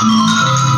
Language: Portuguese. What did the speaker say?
Música